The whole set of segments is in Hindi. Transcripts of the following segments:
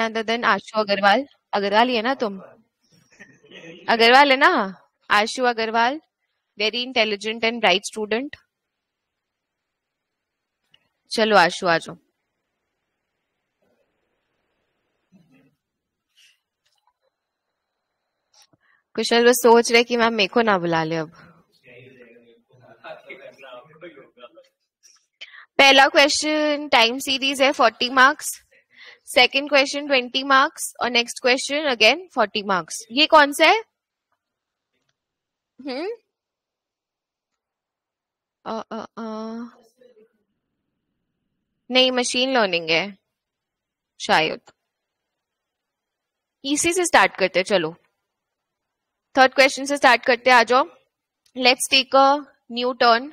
other than Ashu Agarwal. Agarwal ही है ना तुम अग्रवाल है ना Ashu Agarwal very intelligent and bright student चलो आशु आ जाओ कुशल बस सोच रहे कि मैम मेरे को ना बुला ले अब पहला क्वेश्चन टाइम सीरीज़ है forty marks second question twenty marks और next question again forty marks ये कौन सा है? हम्म? नहीं मशीन लर्निंग है। शायद। इसी से स्टार्ट करते चलो। थर्ड क्वेश्चन से स्टार्ट करते आ जाओ। Let's take a new turn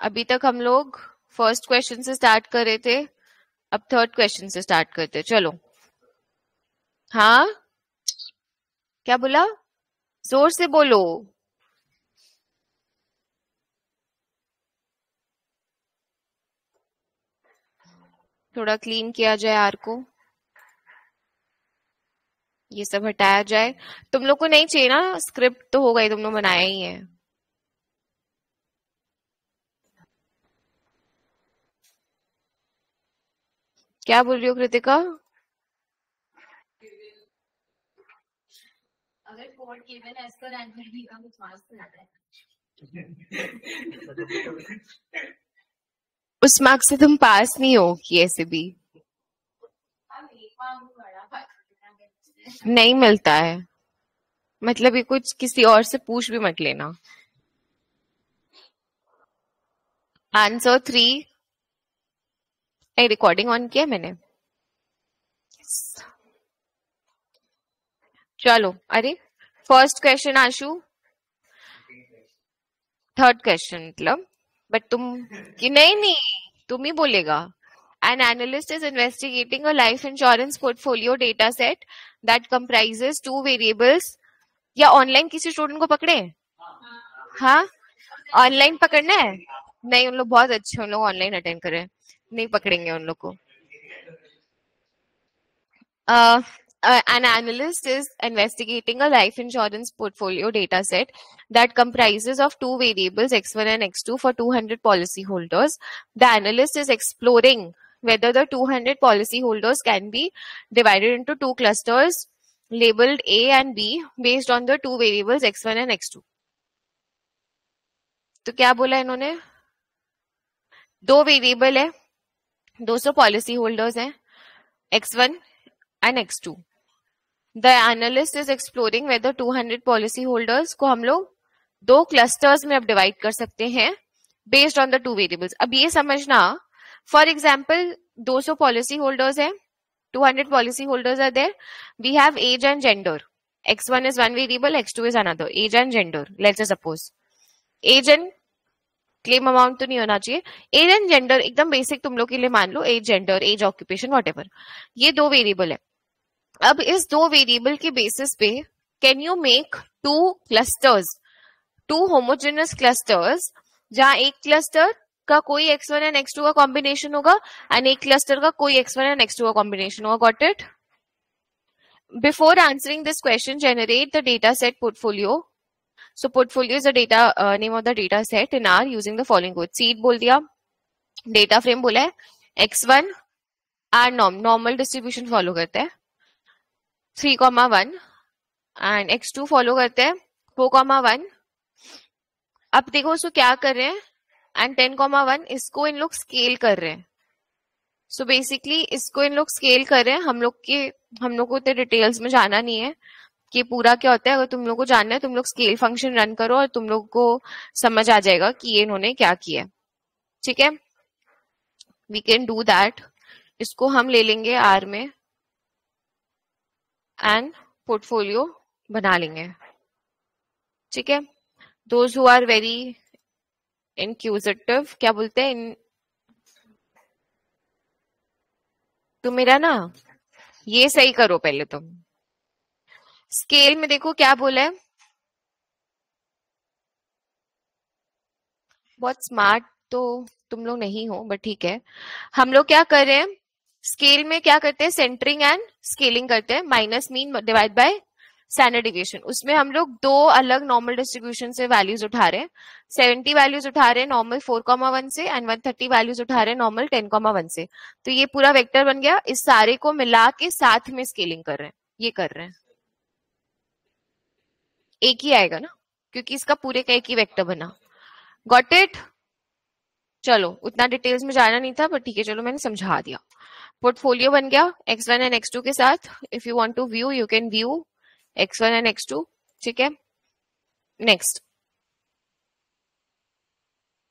अभी तक हम लोग फ़र्स्ट क्वेश्चन से स्टार्ट कर रहे थे। अब थर्ड क्वेश्चन से स्टार्ट करते हैं। चलो। हाँ? क्या बोला? ज़ोर से बोलो। थोड़ा क्लीन किया जाए आर को। ये सब हटाया जाए। तुम लोग को नहीं चाहिए ना? स्क्रिप्ट तो ही तुम लोग बनाया ही है। क्या बोल रही हो कृतिका? अगर code given as per answer भी का मार्क्स आता है। उस मार्क्स से तुम पास नहीं हो कि ऐसे भी। बात नहीं मिलता है। मतलब ये कुछ किसी और से पूछ भी मत लेना। आंसर थ्री रिकॉर्डिंग ऑन किया मैंने। चलो अरे first question Ashu. Third question मतलब। बट तुम कि नहीं नहीं तुम ही बोलेगा। An analyst is investigating a life insurance portfolio data set that comprises two variables. या ऑनलाइन किसी स्टूडेंट को पकड़े? हाँ। ऑनलाइन पकड़ना है? नहीं उन लोग बहुत अच्छे उन लोग ऑनलाइन अटेंड कर नहीं पकड़ेंगे उन लोग को uh, uh, an analyst is investigating a life insurance portfolio data set that comprises of two variables x1 and x2 for 200 policyholders. The analyst is exploring whether the 200 policyholders can be divided into two clusters labeled A and B based on the two variables x1 and x2. तो क्या बोला इन्होंने दो वेरिएबल है दो दोस्तों पॉलिसी होल्डर्स हैं X1 and X two the analyst is exploring whether two hundred policy holders को हम लोग दो क्लस्टर्स में अब डिवाइड कर सकते हैं based on the two variables अब ये समझना फॉर एग्ज़ाम्पल दो सौ पॉलिसी होल्डर्स है two hundred policy holders are there we have age and gender X one is one variable X two is another age and gender let suppose age and claim amount तो नहीं होना चाहिए। एज एंड जेंडर एकदम बेसिक तुम लोग के लिए मान लो age gender age occupation what ये दो वेरिएबल है। अब इस दो वेरिएबल के बेसिस पे can you make two clusters two homogeneous clusters जहाँ एक क्लस्टर का कोई X one and X two का कॉम्बिनेशन होगा एंड एक क्लस्टर का कोई X one and X two का कॉम्बिनेशन होगा। Got it before answering this question generate the data set portfolio so portfolio is the data uh, name of the data set in R using the following code. Seed बोल दिया data frame बोला है x1 R norm normal distribution follow करता है three comma one and X two follow करते हैं फोर कॉमा वन अब देखो उसको क्या कर रहे हैं एंड टेन कॉमा वन इसको इन लोग स्केल कर रहे हैं। सो so बेसिकली इसको इन लोग स्केल कर रहे हैं हम लोग के हम लोग को इतने डिटेल्स में जाना नहीं है। कि पूरा क्या होता है, अगर तुम लोग को जानना है, तुम लोग स्केल फ़ंक्शन रन करो और तुम लोग को समझ आ जाएगा कि ये इन्होंने क्या किया ठीक है? वी कैन डू दैट इसको हम ले लेंगे आर में एंड पोर्टफोलियो बना लेंगे। ठीक है? Those who are very inquisitive क्या बोलते हैं? तुम मेरा ना, ये सही करो पहले तुम। स्केल में देखो क्या बोला है? बहुत स्मार्ट तो तुम लोग नहीं हो बट ठीक है। हम लोग क्या कर रहे हैं? स्केल में क्या करते हैं? सेंटरिंग एंड स्केलिंग करते हैं। Minus mean divide by standard deviation उसमें हम लोग दो अलग नॉर्मल डिस्ट्रीब्यूशन से वैल्यूज़ उठा रहे हैं। सेवेंटी वैल्यूज़ उठा रहे हैं नॉर्मल फोर कॉमा वन से एंड वन थर्टी वैल्यूज़ उठा रहे हैं नॉर्मल टेन कॉमा वन से। तो ये पूरा वेक्टर बन गया। इस सारे को मिला के साथ में स्केलिंग कर रहे हैं। ये कर रहे हैं। एक ही आएगा ना क्योंकि इसका पूरे का एक ही वेक्टर बना। गॉट इट चलो उतना डिटेल्स में जाना नहीं था बट ठीक है चलो मैंने समझा दिया। पोर्टफोलियो बन गया X one and X two के साथ। If you want to view you can view X one and X two ठीक है? Next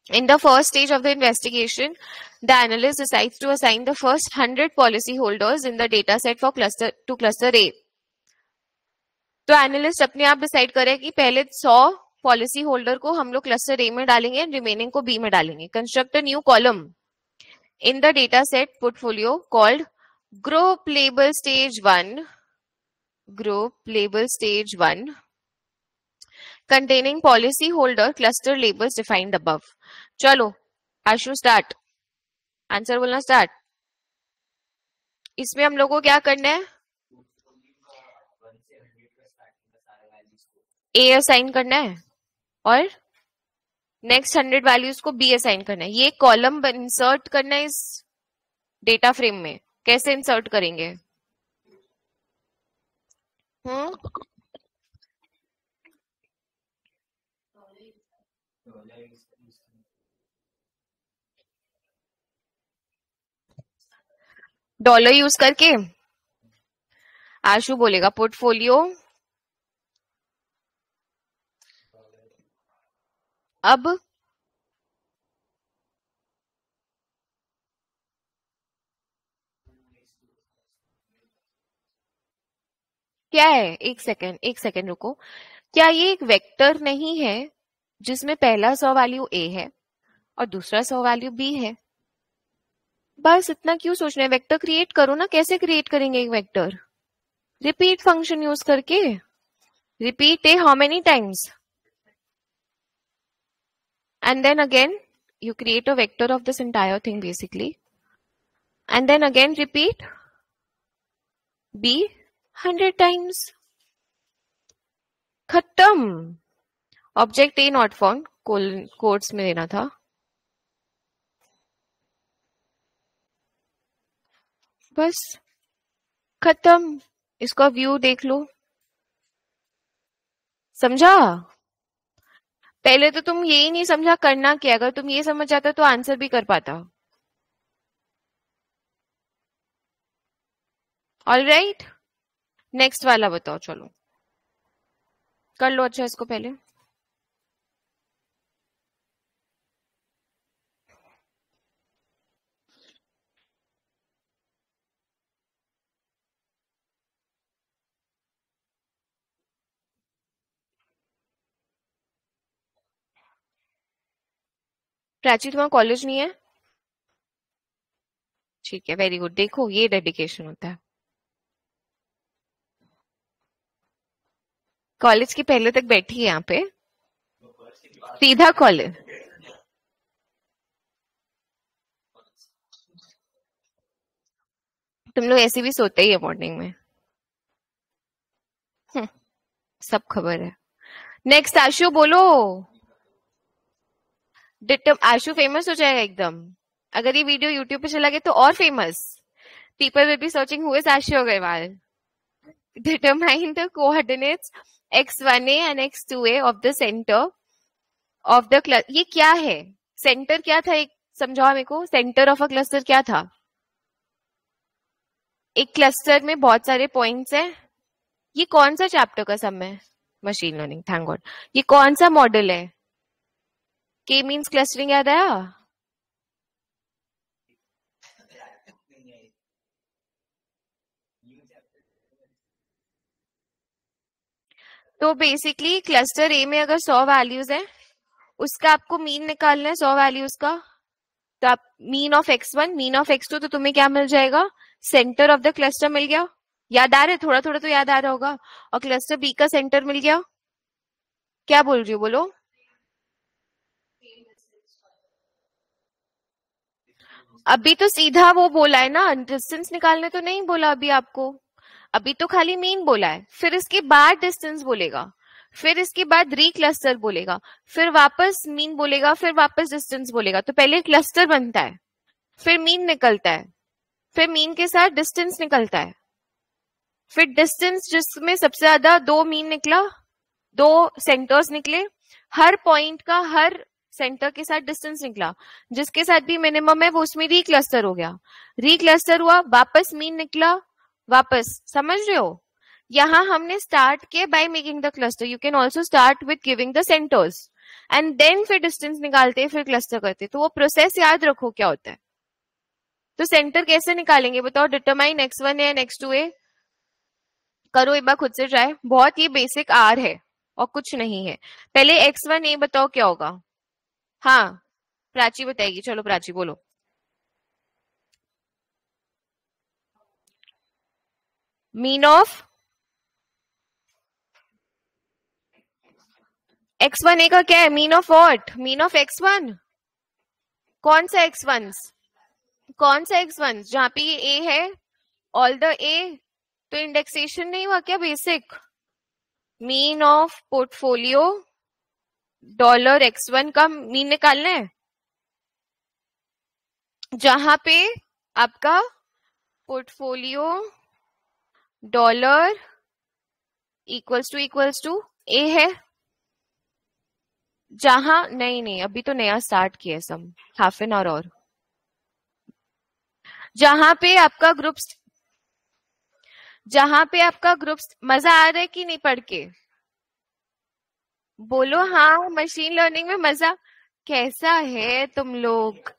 In the first stage of the investigation, the analyst decides to assign the first 100 policy holders in the data set for cluster to cluster A. तो एनालिस्ट अपने आप डिसाइड करे कि पहले 100 पॉलिसी होल्डर को हम लोग क्लस्टर ए में डालेंगे रिमेनिंग को बी में डालेंगे। Construct new column in the data set portfolio called group label stage one group label stage one containing policy holder cluster labels defined above. चलो, आशु स्टार्ट आंसर बोलना स्टार्ट इसमें हम लोग को क्या करना है? ए असाइन करना है और नेक्स्ट हंड्रेड वैल्यूज़ को बी असाइन करना है। ये कॉलम इंसर्ट करना है इस डेटा फ्रेम में। कैसे इंसर्ट करेंगे? हम्म? डॉलर यूज़ करके आशु बोलेगा पोर्टफोलियो अब क्या है? एक सेकेंड एक सेकेंड रुको। क्या ये एक वेक्टर नहीं है जिसमें पहला सौ वैल्यू ए है और दूसरा सौ वैल्यू बी है? बस इतना क्यों सोच रहे हैं? वेक्टर क्रिएट करो ना। कैसे क्रिएट करेंगे एक वेक्टर रिपीट फ़ंक्शन यूज़ करके। Repeat A how many times and then again you create a vector of this entire thing basically and then again repeat b 100 times खत्म object A not found codes में देना था बस खत्म इसका व्यू देख लो समझा पहले तो तुम यही नहीं समझा करना क्या, अगर तुम ये समझ जाता तो आंसर भी कर पाता। ऑल राइट नेक्स्ट वाला बताओ, चलो। कर लो अच्छा इसको पहले। प्राची तुम्हारा कॉलेज नहीं है? ठीक है वेरी गुड देखो ये डेडिकेशन होता है। कॉलेज की पहले तक बैठी है यहाँ पे। सीधा कॉलेज तुम लोग ऐसे भी सोते ही है मॉर्निंग में। हम्म, सब खबर है। नेक्स्ट आशु बोलो। डिटम आशु फ़ेमस हो जाएगा एकदम। अगर ये वीडियो यूट्यूब पे चला गया तो और famous people will be searching who is Ashu Agarwal determine the coordinates x1a and x2a of the center of the cluster ये क्या है? सेंटर क्या था एक? समझाओ मेरे को। सेंटर ऑफ़ अ क्लस्टर क्या था? एक क्लस्टर में बहुत सारे पॉइंट्स हैं। ये कौन सा चैप्टर का सम है? मशीन लर्निंग थैंक गॉड ये कौन सा मॉडल है? के मीन्स क्लस्टरिंग याद आया? तो बेसिकली क्लस्टर ए में अगर सौ वैल्यूज़ है, उसका आपको मीन निकालना है, सौ वैल्यूज़ का। तो आप mean of X one mean of X two तो तुम्हें क्या मिल जाएगा? सेंटर ऑफ़ द क्लस्टर मिल गया। याद आ रहा है? थोड़ा थोड़ा तो याद आ रहा होगा। और क्लस्टर बी का सेंटर मिल गया। क्या बोल रही हो बोलो? अभी तो सीधा वो बोला है ना डिस्टेंस निकालने तो नहीं बोला अभी आपको। अभी तो खाली मीन बोला है। फिर इसके बाद डिस्टेंस बोलेगा। फिर इसके बाद री क्लस्टर बोलेगा। फिर वापस मीन बोलेगा, फिर वापस डिस्टेंस बोलेगा। तो पहले क्लस्टर बनता है, फिर मीन निकलता है, फिर मीन के साथ डिस्टेंस निकलता है। फिर डिस्टेंस जिसमें सबसे ज़्यादा दो मीन निकला, दो सेंटर्स निकले, हर पॉइंट का, हर सेंटर के साथ डिस्टेंस निकला, जिसके साथ भी मिनिमम है, वो उसमें री क्लस्टर हो गया। री क्लस्टर हुआ, वापस मीन निकला, वापस, समझ रहे हो? यहाँ हमने स्टार्ट किया by making the cluster you can also start with giving the centres and then फिर डिस्टेंस निकालते, फिर क्लस्टर करते। तो वो प्रोसेस याद रखो क्या होता है। तो सेंटर कैसे निकालेंगे, बताओ? Determine X one and X two A करो एक बार खुद से ट्राई बहुत ये बेसिक आर है, और कुछ नहीं है। पहले एक्स वन ए बताओ क्या होगा। हाँ प्राची बताएगी। चलो प्राची, बोलो। Mean of X one, A का क्या है? Mean of what? Mean of X one. कौन सा एक्स वन कौन सा एक्स वन जहाँ पे ए है ऑल द ए तो इंडेक्सेशन नहीं हुआ क्या? Basic mean of portfolio dollar X one का मीन निकालना है? जहाँ पे आपका portfolio dollar equals to equals to A है। जहाँ, नहीं नहीं, अभी तो नया स्टार्ट किया सब हाफ़ एन आवर और। जहाँ पे आपका ग्रुप जहाँ पे आपका ग्रुप मज़ा आ रहा है कि नहीं पढ़ के? बोलो हाँ मशीन लर्निंग में मज़ा कैसा है तुम लोग?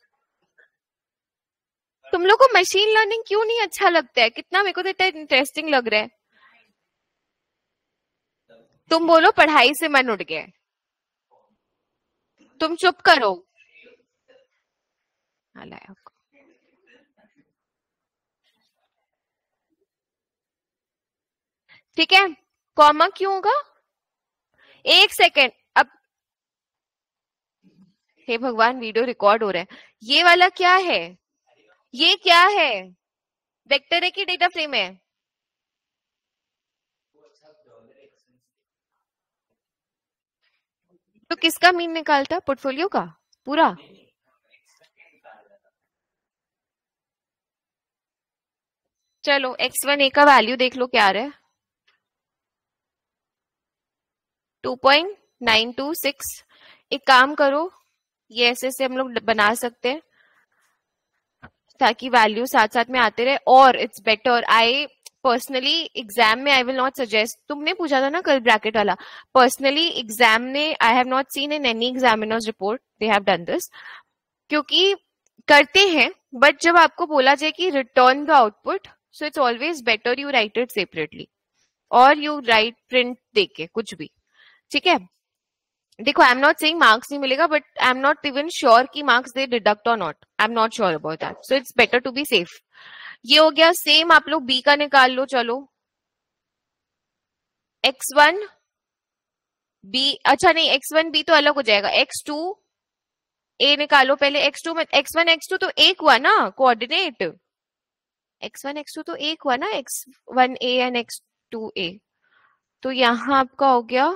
तुम लोग को मशीन लर्निंग क्यों नहीं अच्छा लगता है? कितना मेरे को तो इतना इंटरेस्टिंग लग रहा है। तुम बोलो, पढ़ाई से मन उठ गया तुम चुप करो। ठीक है? कॉमा क्यों होगा? एक सेकेंड, अब हे भगवान, वीडियो रिकॉर्ड हो रहा है। ये वाला क्या है? ये क्या है? वेक्टर है कि डेटा फ्रेम है? तो किसका मीन निकालता? पोर्टफोलियो का? पूरा? चलो एक्स वन ए का वैल्यू देख लो, क्या आ रहा है। Two point nine two six. एक काम करो, ये ऐसे से हम लोग बना सकते हैं, ताकि वैल्यू साथ साथ में आते रहे, और it's better I personally exam में आई विल नॉट सजेस्ट तुमने पूछा था ना कल ब्रैकेट वाला। पर्सनली एग्ज़ाम ने I have not seen in any examiners report they have done this क्योंकि करते हैं बट जब आपको बोला जाए कि return the output so it's always better you write it separately और यू राइट प्रिंट देके, कुछ भी। ठीक है? देखो I am not saying marks नहीं मिलेगा but I am not even sure कि मार्क्स दे डिडक्ट और not I am not sure about that so it's better to be safe ये हो गया सेम आप लोग बी का निकाल लो, चलो। एक्स वन बी अच्छा नहीं एक्स वन बी तो अलग हो जाएगा। एक्स टू ए निकालो पहले। एक्स टू में एक्स वन एक्स टू तो एक हुआ ना coordinate X one X two तो एक हुआ ना X one A and X two A तो यहाँ आपका हो गया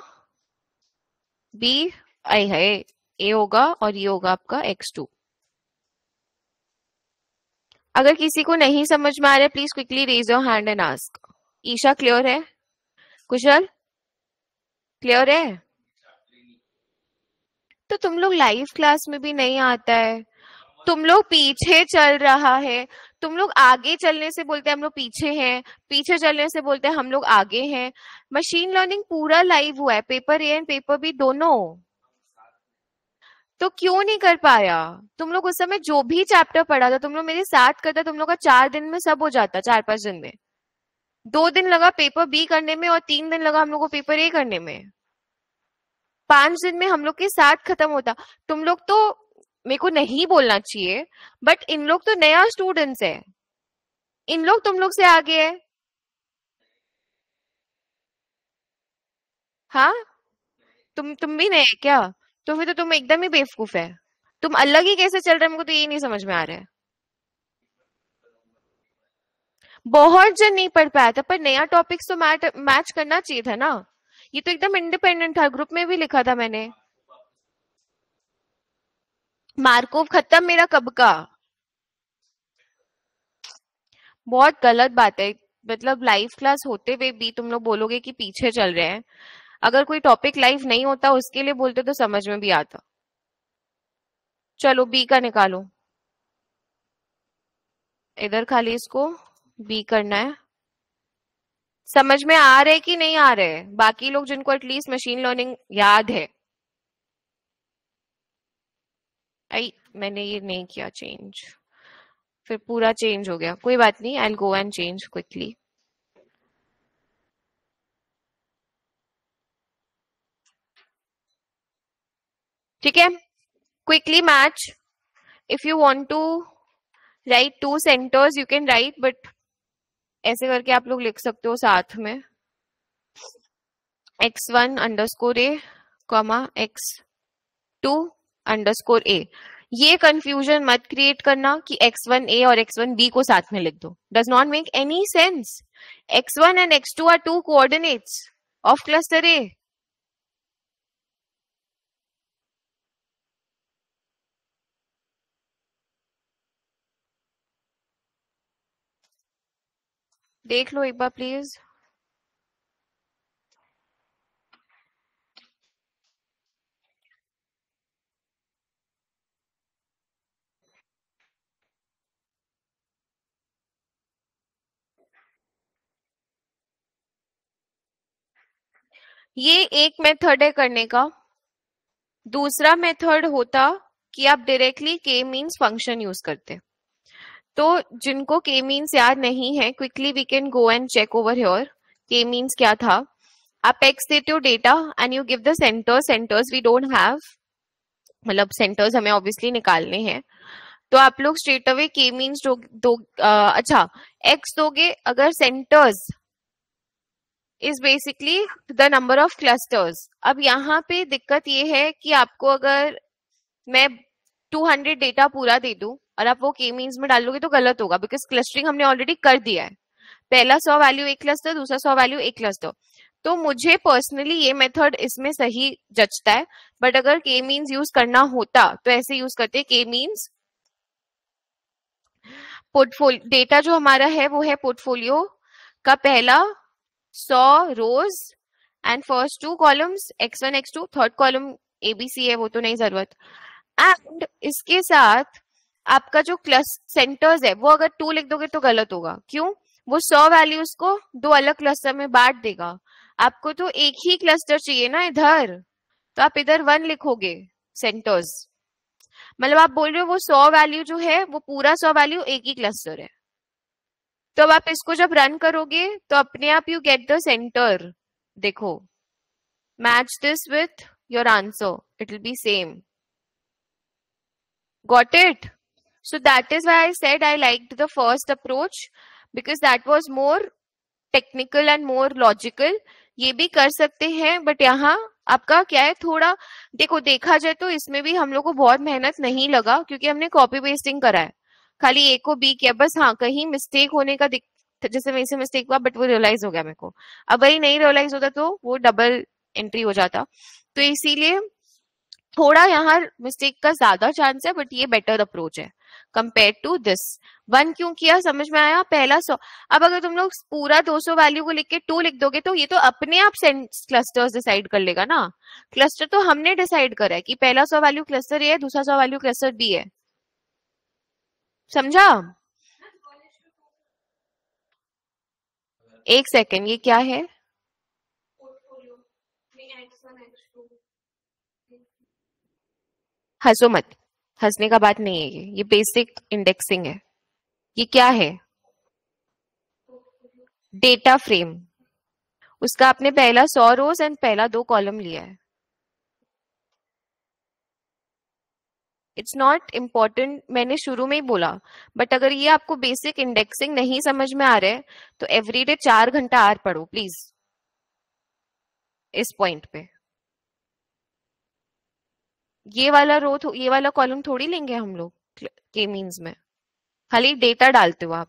बी आई है ए होगा और ये होगा आपका एक्स टू अगर किसी को नहीं समझ में आ रहा है please quickly raise your hand and ask Isha clear है? कुशल? क्लियर है? तो तुम लोग लाइव क्लास में भी नहीं आता है। तुम लोग पीछे चल रहा है। तुम लोग आगे चलने से बोलते हैं हम लोग पीछे हैं, पीछे चलने से बोलते हैं हम लोग आगे हैं। मशीन लर्निंग पूरा लाइव हुआ है paper A and paper B दोनों। तो क्यों नहीं कर पाया? तुम लोग उस समय जो भी चैप्टर पढ़ा था, तुम लोग मेरे साथ करता, तुम लोग का चार दिन में सब हो जाता चार पाँच दिन में। दो दिन लगा पेपर बी करने में और तीन दिन लगा हम लोग को पेपर ए करने में। पाँच दिन में हम लोग के साथ खत्म होता। तुम लोग तो मेरे को नहीं बोलना चाहिए बट इन लोग तो नया स्टूडेंट्स है। इन लोग तुम लोग से आगे है। हाँ? तुम तुम भी नहीं क्या? तो फिर तो तुम एकदम ही बेवकूफ़ है। तुम अलग ही कैसे चल रहे मेरे को तो ये नहीं समझ में आ रहा है। बहुत जन नहीं पढ़ पाया था, पर नया टॉपिक्स तो मैच करना चाहिए था ना। ये तो एकदम इंडिपेंडेंट था ग्रुप में भी लिखा था मैंने। मार्कोव खत्म मेरा कब का? बहुत गलत बात है। मतलब लाइव क्लास होते हुए भी तुम लोग बोलोगे कि पीछे चल रहे हैं। अगर कोई टॉपिक लाइव नहीं होता, उसके लिए बोलते तो समझ में भी आता। चलो बी का निकालो। इधर खाली इसको। बी करना है। समझ में आ रहे कि नहीं आ रहे? बाकी लोग जिनको एटलीस्ट मशीन लर्निंग याद है। आई, मैंने ये नहीं किया चेंज फिर पूरा चेंज हो गया। कोई बात नहीं I go and change quickly ठीक है? Quickly match if you want to write two centres you can write but ऐसे करके आप लोग लिख सकते हो साथ में. X one underscore A comma X two underscore A ये कंफ्यूजन मत क्रिएट करना कि एक्स वन ए और एक्स वन बी को साथ में लिख दो। Does not make any sense X one and X two are two coordinates of cluster A देख लो एक बार प्लीज़ ये एक मेथड है करने का। दूसरा मेथड होता कि आप डायरेक्टली के मीन्स फ़ंक्शन यूज़ करते। तो जिनको के मीन्स याद नहीं है quickly we can go and check over here के मीन्स क्या था? आप एक्स देते हो data and you give the centre centres we don't have मतलब सेंटर्स हमें ऑब्वियसली निकालने हैं। तो आप लोग स्ट्रेट अवे के मीन्स दो, दो आ, अच्छा एक्स दोगे अगर centres is basically the number of clusters अब यहाँ पे दिक्कत ये है कि आपको अगर मैं 200 डेटा पूरा दे दूँ और आप वो के मीन्स में डालोगे तो गलत होगा बिकॉज़ क्लस्टरिंग हमने ऑलरेडी कर दिया है। पहला सौ वैल्यू एक क्लस्टर दूसरा सौ वैल्यू एक क्लस्टर तो मुझे पर्सनली ये मेथड इसमें सही जचता है बट अगर के मीन्स यूज़ करना होता तो ऐसे यूज़ करते के मीन्स पोर्टफोलियो डेटा जो हमारा है वो है पोर्टफोलियो का पहला सौ rows and first two columns X one X two third column ABC है, वो तो नहीं ज़रूरत। एंड इसके साथ आपका जो क्लस सेंटर्स है, वो अगर टू लिख दोगे तो गलत होगा। क्यों? वो सौ वैल्यूज़ को दो अलग क्लस्टर में बांट देगा। आपको तो एक ही क्लस्टर चाहिए ना इधर। तो आप इधर वन लिखोगे सेंटर्स मतलब आप बोल रहे हो वो सौ वैल्यू जो है, वो पूरा सौ वैल्यू एक ही क्लस्टर है। तो अब आप इसको जब रन करोगे तो अपने आप यू गेट द सेंटर देखो match this with your answer it will be same got it? So, that is why i said i liked the first approach, because that was more technical and more logical ये भी कर सकते हैं बट यहाँ आपका क्या है, थोड़ा, देखो, देखा जाए तो इसमें भी हम लोग को बहुत मेहनत नहीं लगा, क्योंकि हमने कॉपी पेस्टिंग करा है। खाली ए को बी किया। बस हाँ कहीं मिस्टेक होने का जैसे मेरे से मिस्टेक हुआ बट वो रियलाइज़ हो गया मेरे को। अब वही नहीं रियलाइज़ होता तो वो डबल एंट्री हो जाता। तो इसीलिए थोड़ा यहाँ मिस्टेक का ज़्यादा चांस है बट ये बेटर अप्रोच है कंपेयर टू दिस वन क्यों किया? समझ में आया? पहला सौ। अब अगर तुम लोग पूरा 200 वैल्यू को लिख के टू लिख दोगे तो ये तो अपने आप क्लस्टर्स डिसाइड कर लेगा ना। क्लस्टर तो हमने डिसाइड करा है कि पहला सौ वैल्यू क्लस्टर ए है, दूसरा सौ वैल्यू क्लस्टर बी है। समझा? एक सेकेंड ये क्या है? हंसो मत। हंसने का बात नहीं है ये। ये बेसिक इंडेक्सिंग है। ये क्या है? डेटा फ्रेम उसका आपने पहला सौ रोज एंड पहला दो कॉलम लिया है। इट्स नॉट इंपॉर्टेंट मैंने शुरू में ही बोला। बट अगर ये आपको बेसिक इंडेक्सिंग नहीं समझ में आ रहा है तो एवरीडे चार घंटा आर पढ़ो प्लीज़ इस पॉइंट पे। ये वाला रो ये वाला कॉलम थोड़ी लेंगे हम लोग, के मीन्स में। खाली डेटा डालते हो आप।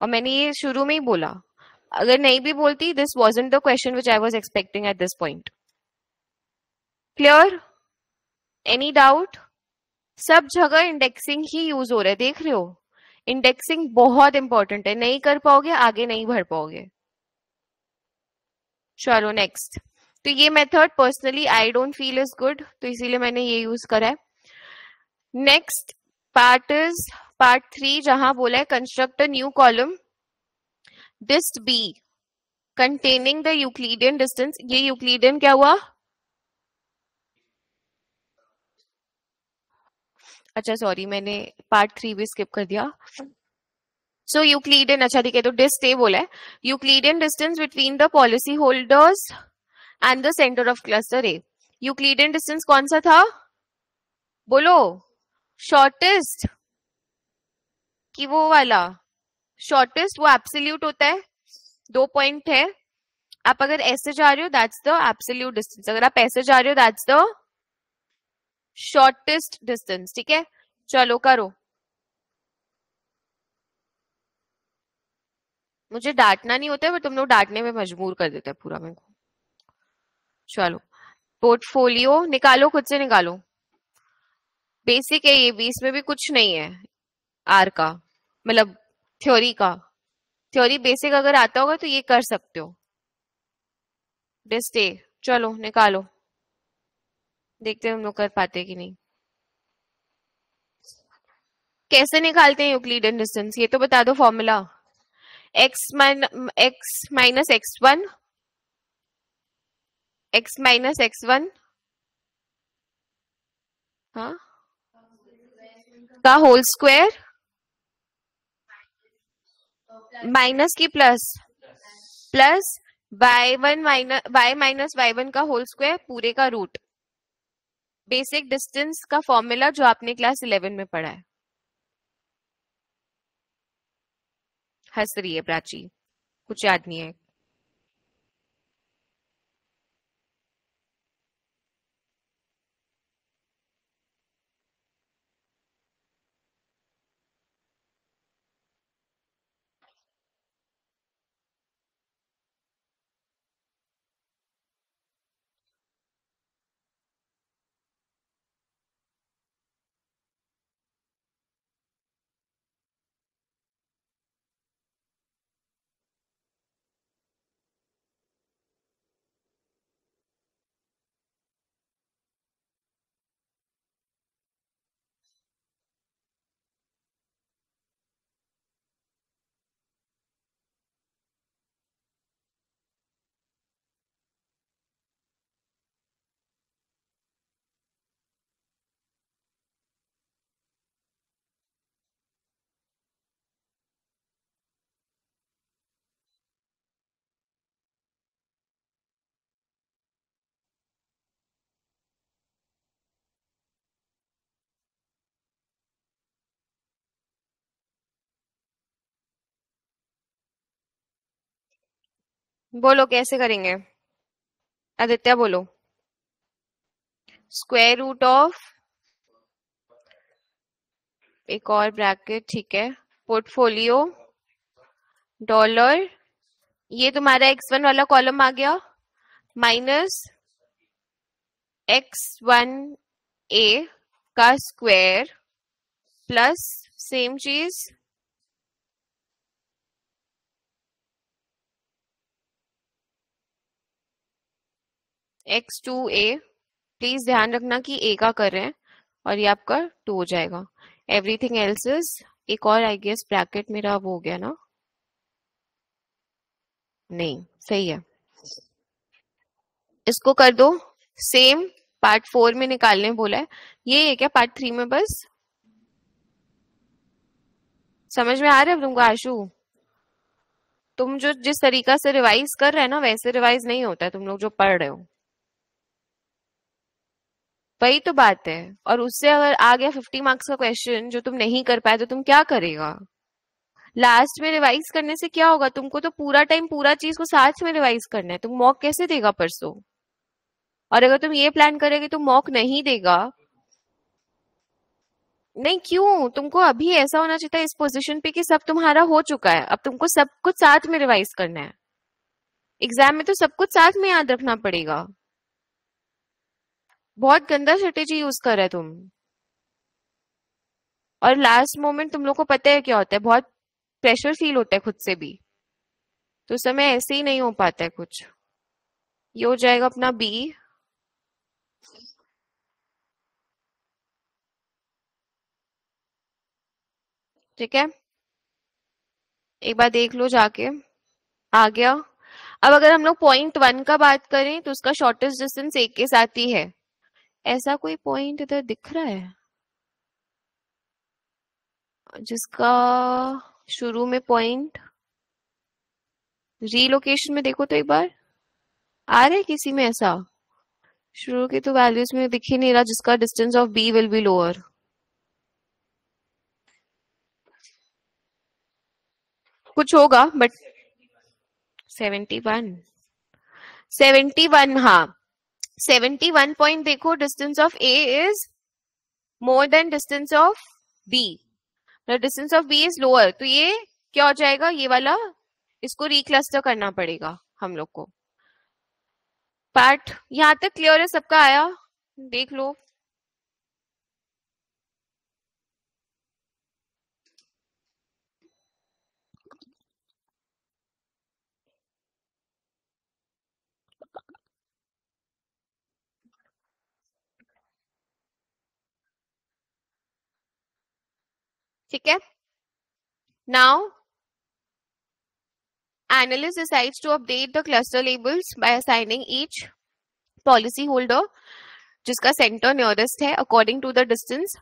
और मैंने ये शुरू में ही बोला। अगर नहीं भी बोलती this wasn't the question which I was expecting at this point clear any doubt सब जगह इंडेक्सिंग ही यूज़ हो रहा है, देख रहे हो? इंडेक्सिंग बहुत इंपॉर्टेंट है, नहीं कर पाओगे, आगे नहीं भर पाओगे। चलो नेक्स्ट तो ये method personally I don't feel is good तो इसीलिए मैंने ये यूज़ करा है। Next part is part three जहाँ बोला है construct a new column dist B containing the Euclidean distance ये यूक्लिडियन क्या हुआ? अच्छा सॉरी मैंने पार्ट थ्री भी स्किप कर दिया। सो यूक्लिडियन अच्छा ठीक है तो डिस्ट ए बोला है। Euclidean distance between the policy holders and the centre of cluster A Euclidean distance कौन सा था? बोलो। शॉर्टेस्ट कि वो वाला। शॉर्टेस्ट वो एब्सोल्यूट होता है। दो पॉइंट है। आप अगर ऐसे जा रहे हो दैट्स द एब्सोल्यूट डिस्टेंस अगर आप ऐसे जा रहे हो दैट्स द शॉर्टेस्ट डिस्टेंस ठीक है? चलो करो। मुझे डांटना नहीं होता है, पर तुम लोग डांटने में मजबूर कर देते हैं पूरा मेरे को। चलो पोर्टफोलियो निकालो, खुद से निकालो। बेसिक है ये भी इसमें भी कुछ नहीं है आर का मतलब थ्योरी का। थ्योरी बेसिक अगर आता होगा तो ये कर सकते हो। डिस्टे चलो, निकालो। देखते हैं हम लोग कर पाते कि नहीं। कैसे निकालते हैं यूक्लिडियन डिस्टेंस? ये तो बता दो formula X minus X minus X one X minus X one हाँ? का होल स्क्वायर माइनस की plus plus Y one minus Y minus Y one का होल स्क्वायर पूरे का रूट बेसिक डिस्टेंस का फॉर्मूला जो आपने क्लास इलेवन में पढ़ा है। हंस रही है प्राची। कुछ याद नहीं है। बोलो, कैसे करेंगे? आदित्य, बोलो। स्क्वायर रूट ऑफ़ एक और ब्रैकेट ठीक है। पोर्टफोलियो डॉलर ये तुम्हारा एक्स वन वाला कॉलम आ गया। माइनस एक्स वन ए का स्क्वायर प्लस सेम चीज़ एक्स टू ए प्लीज़ ध्यान रखना कि ए का कर रहे हैं और ये आपका टू हो जाएगा। एवरीथिंग एल्स इज़ एक और आई गेस ब्रैकेट मेरा वो हो गया ना? नहीं, सही है। इसको कर दो। सेम पार्ट फोर में निकालने बोला है। ये है क्या पार्ट थ्री में बस? समझ में आ रहा है तुमको, आशु? तुम जो जिस तरीका से रिवाइज कर रहे हैं ना, वैसे रिवाइज नहीं होता है। तुम लोग जो पढ़ रहे हो। वही तो बात है। और उससे अगर आ गया फिफ्टी मार्क्स का क्वेश्चन जो तुम नहीं कर पाए तो तुम क्या करेगा? लास्ट में रिवाइज करने से क्या होगा? तुमको तो पूरा टाइम पूरा चीज़ को साथ में रिवाइज करना है। तुम मॉक कैसे देगा परसों? और अगर तुम ये प्लान करेगे तो मॉक नहीं देगा। नहीं, क्यों? तुमको अभी ऐसा होना चाहिए था इस पोजीशन पे कि सब तुम्हारा हो चुका है। अब तुमको सब कुछ साथ में रिवाइज करना है। एग्ज़ाम में तो सब कुछ साथ में याद रखना पड़ेगा। बहुत गंदा स्ट्रेटेजी यूज़ कर रहे तुम। और लास्ट मोमेंट तुम लोग को पता है क्या होता है? बहुत प्रेशर फील होता है खुद से भी। तो समय ऐसे ही नहीं हो पाता है कुछ। ये हो जाएगा अपना बी ठीक है? एक बार देख लो जाके। आ गया। अब अगर हम लोग पॉइंट वन का बात करें तो उसका शॉर्टेस्ट डिस्टेंस एक के साथ ही है। ऐसा कोई पॉइंट इधर दिख रहा है? जिसका शुरू में पॉइंट रीलोकेशन में देखो तो एक बार। आ रहा है किसी में ऐसा? शुरू के तो वैल्यूज़ में दिख ही नहीं रहा, जिसका distance of B will be lower कुछ होगा but seventy one seventy one हाँ। सेवेंटी वन पॉइंट देखो distance of A is more than distance of B distance of B is lower तो ये क्या हो जाएगा? ये वाला, इसको रिक्लस्टर करना पड़ेगा हम लोग को। पार्ट यहाँ तक क्लियर है, सबका आया? देख लो। ठीक है? Now analyst decides to update the cluster labels by assigning each policy holder जिसका सेंटर न्यूरेस्ट है according to the distance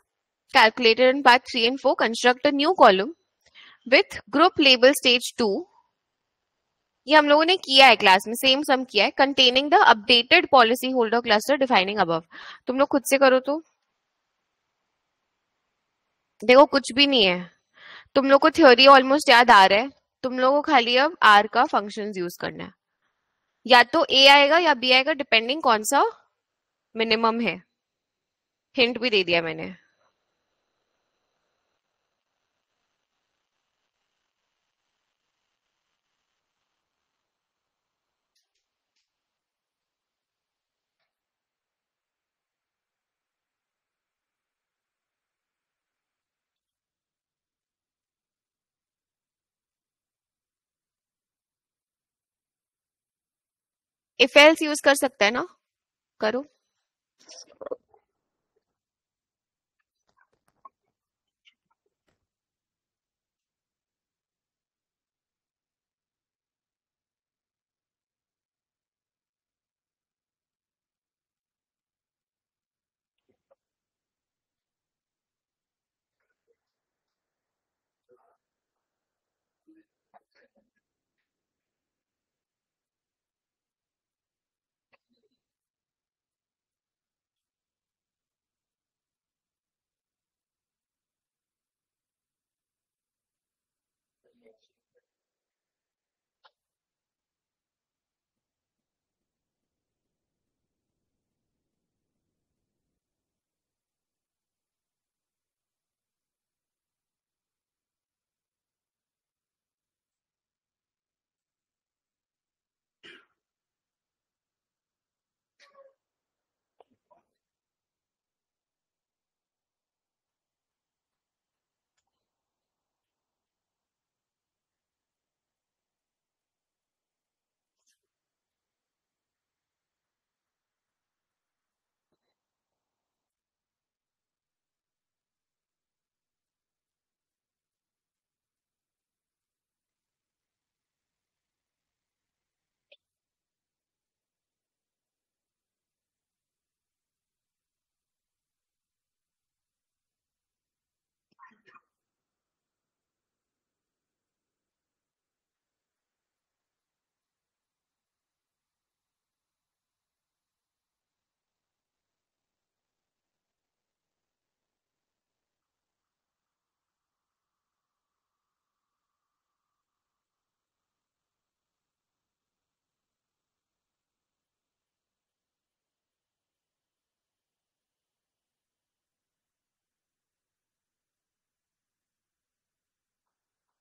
calculated in part three and four construct a new column with group label stage two ये हम लोगों ने किया है क्लास में सेम सम किया है containing the updated policy holder cluster defining अब तुम लोग खुद से करो तो। देखो, कुछ भी नहीं है। तुम लोग को थ्योरी ऑलमोस्ट याद आ रहा है। तुम लोग को खाली अब आर का फ़ंक्शन यूज़ करना है। या तो ए आएगा या बी आएगा डिपेंडिंग कौन सा मिनिमम है। हिंट भी दे दिया मैंने। इफ़ एल्स यूज़ कर सकता है ना? करो।